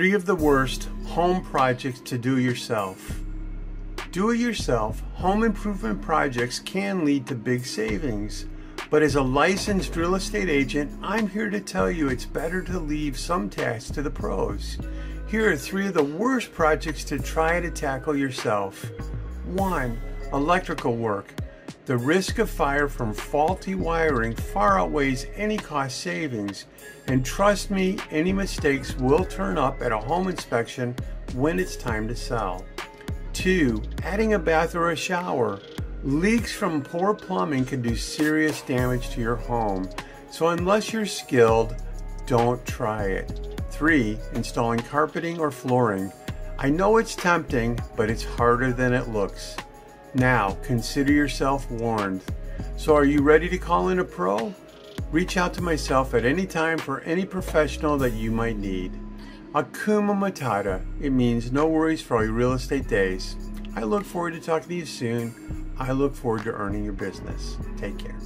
Three of the worst home projects to do yourself. Do it yourself home improvement projects can lead to big savings. But as a licensed real estate agent, I'm here to tell you it's better to leave some tasks to the pros. Here are three of the worst projects to try to tackle yourself. 1. Electrical work. The risk of fire from faulty wiring far outweighs any cost savings. And trust me, any mistakes will turn up at a home inspection when it's time to sell. 2. Adding a bath or a shower. Leaks from poor plumbing can do serious damage to your home. So unless you're skilled, don't try it. 3. Installing carpeting or flooring. I know it's tempting, but it's harder than it looks. Now, consider yourself warned. So, are you ready to call in a pro? Reach out to myself at any time for any professional that you might need. Hakuna Matata. It means no worries for all your real estate days. I look forward to talking to you soon. I look forward to earning your business. Take care.